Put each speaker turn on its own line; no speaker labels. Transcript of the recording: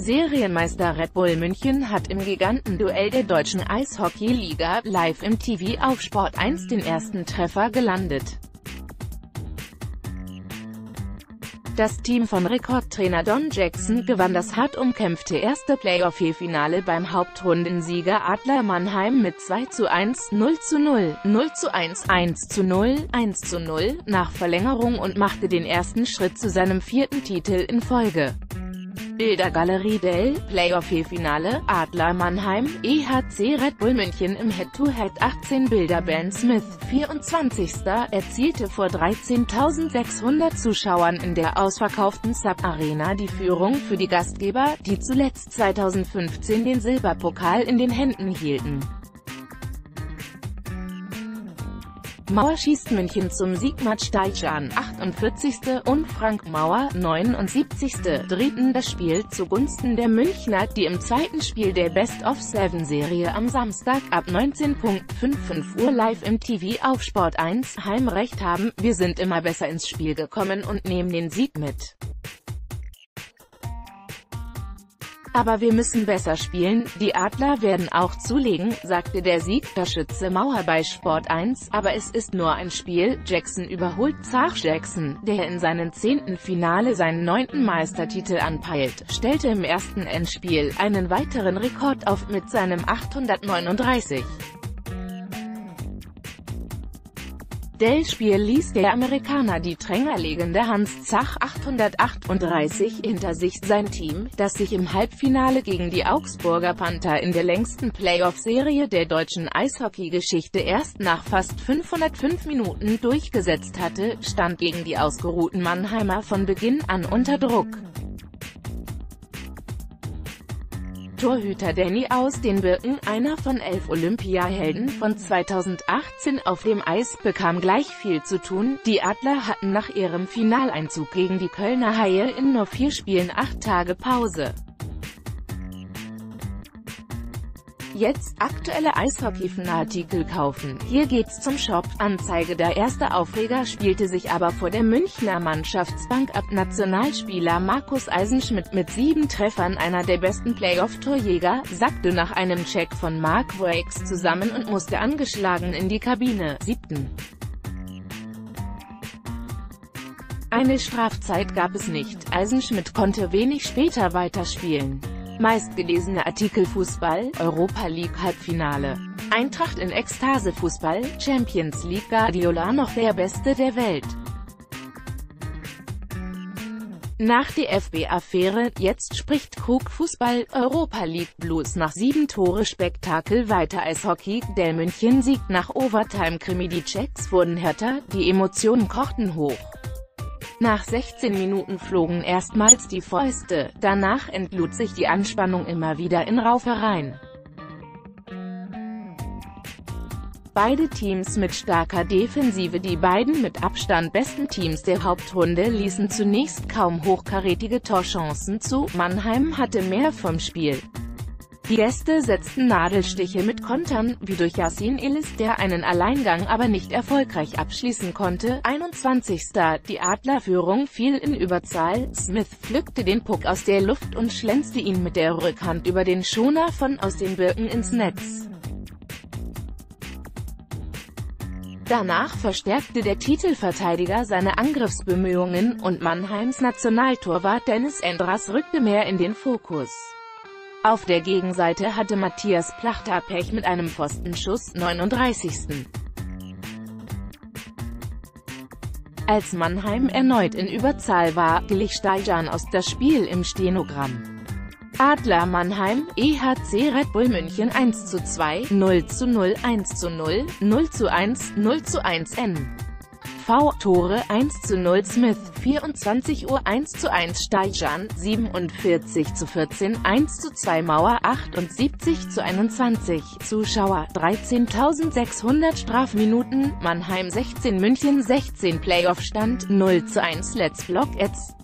Serienmeister Red Bull München hat im Gigantenduell der deutschen Eishockey-Liga live im TV auf Sport 1 den ersten Treffer gelandet. Das Team von Rekordtrainer Don Jackson gewann das hart umkämpfte erste Playoff-Finale beim Hauptrundensieger Adler Mannheim mit 2 zu 1, 0 zu 0, 0 zu 1, 1 zu 0, 1 zu 0 nach Verlängerung und machte den ersten Schritt zu seinem vierten Titel in Folge. Bildergalerie Dell, Playoff-Finale, Adler Mannheim, EHC Red Bull München im Head-to-Head -Head 18 Bilder Ben Smith, 24. erzielte vor 13.600 Zuschauern in der ausverkauften Sub Arena die Führung für die Gastgeber, die zuletzt 2015 den Silberpokal in den Händen hielten. Mauer schießt München zum Siegmatch Deichan, 48. und Frank Mauer, 79. drehten das Spiel zugunsten der Münchner, die im zweiten Spiel der Best-of-Seven-Serie am Samstag ab 19.55 Uhr live im TV auf Sport 1 Heimrecht haben. Wir sind immer besser ins Spiel gekommen und nehmen den Sieg mit. Aber wir müssen besser spielen, die Adler werden auch zulegen, sagte der Siegtorschütze Mauer bei Sport 1, aber es ist nur ein Spiel, Jackson überholt Zach Jackson, der in seinem zehnten Finale seinen neunten Meistertitel anpeilt, stellte im ersten Endspiel einen weiteren Rekord auf mit seinem 839. Dell-Spiel ließ der Amerikaner die Trängerlegende Hans Zach 838 hinter sich sein Team, das sich im Halbfinale gegen die Augsburger Panther in der längsten Playoff-Serie der deutschen Eishockey-Geschichte erst nach fast 505 Minuten durchgesetzt hatte, stand gegen die ausgeruhten Mannheimer von Beginn an unter Druck. Torhüter Danny aus den Birken, einer von elf Olympiahelden von 2018 auf dem Eis, bekam gleich viel zu tun. Die Adler hatten nach ihrem Finaleinzug gegen die Kölner Haie in nur vier Spielen acht Tage Pause. Jetzt aktuelle Eishockey-Artikel kaufen. Hier geht's zum Shop. Anzeige Der erste Aufreger spielte sich aber vor der Münchner Mannschaftsbank ab. Nationalspieler Markus Eisenschmidt mit sieben Treffern einer der besten Playoff-Torjäger, sackte nach einem Check von Mark Breaks zusammen und musste angeschlagen in die Kabine. 7. Eine Strafzeit gab es nicht. Eisenschmidt konnte wenig später weiterspielen. Meistgelesene Artikel Fußball, Europa League Halbfinale. Eintracht in Ekstase Fußball, Champions League Guardiola noch der Beste der Welt. Nach DFB-Affäre, jetzt spricht Krug Fußball, Europa League Blues nach sieben Tore Spektakel weiter Eishockey, Del München siegt nach Overtime Krimi Die Checks wurden härter, die Emotionen kochten hoch. Nach 16 Minuten flogen erstmals die Fäuste, danach entlud sich die Anspannung immer wieder in Raufereien. Beide Teams mit starker Defensive Die beiden mit Abstand besten Teams der Hauptrunde ließen zunächst kaum hochkarätige Torchancen zu, Mannheim hatte mehr vom Spiel. Die Gäste setzten Nadelstiche mit Kontern, wie durch Yassin Illis, der einen Alleingang aber nicht erfolgreich abschließen konnte. 21. Die Adlerführung fiel in Überzahl, Smith pflückte den Puck aus der Luft und schlänzte ihn mit der Rückhand über den Schoner von aus den Birken ins Netz. Danach verstärkte der Titelverteidiger seine Angriffsbemühungen, und Mannheims Nationaltorwart Dennis Endras rückte mehr in den Fokus. Auf der Gegenseite hatte Matthias Plachter Pech mit einem Pfostenschuss, 39. Als Mannheim erneut in Überzahl war, glich Steijan aus das Spiel im Stenogramm. Adler Mannheim, EHC Red Bull München 1 zu 2, 0 zu 0, 1 zu 0, 0 zu 1, 0 zu 1 N. Tore 1 zu 0 Smith, 24 Uhr 1 zu 1 Steijan, 47 zu 14, 1 zu 2 Mauer, 78 zu 21, Zuschauer, 13.600 Strafminuten, Mannheim 16 München 16 Playoff-Stand, 0 zu 1 Let's Block Ads.